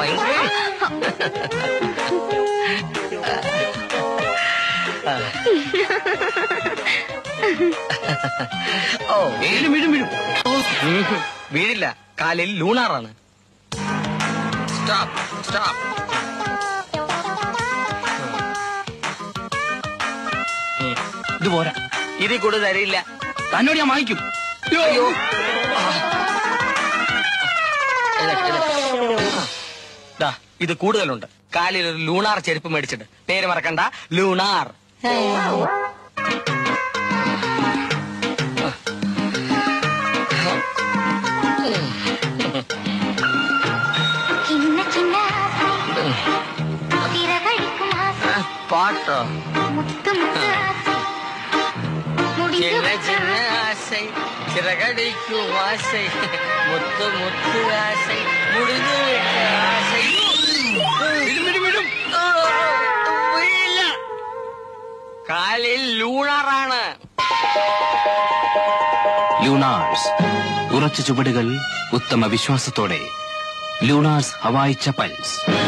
ഓ. വീഴും വീഴും വീഴും. വീഴില്ല. കാലിൽ ലൂണാറാണ്. സ്റ്റോപ്പ് സ്റ്റോപ്പ് ഇത് പോരാ. ഇതിൽ കൂടുതൽ തരയില്ല തന്നോട് ഞാൻ വാങ്ങിക്കും. അയ്യോ. ദാ ഇത് കൂടുതലുണ്ട് കാലിൽ ഒരു ലൂണാർ ചെരുപ്പ് മേടിച്ചിട്ട് പേര് മറക്കണ്ട ലൂണാർ പാട്ടോ ചിന്ന ചിന്ന ആശൈ ചിറകടിക്കും ആശൈ മുത്തു മുത്തു ആശ കാലിൽ ലൂണാറാണ്. ലൂണാർസ് ഉറച്ച ചുവടുകൾ ഉത്തമ വിശ്വാസത്തോടെ. Lunars hawai chappals.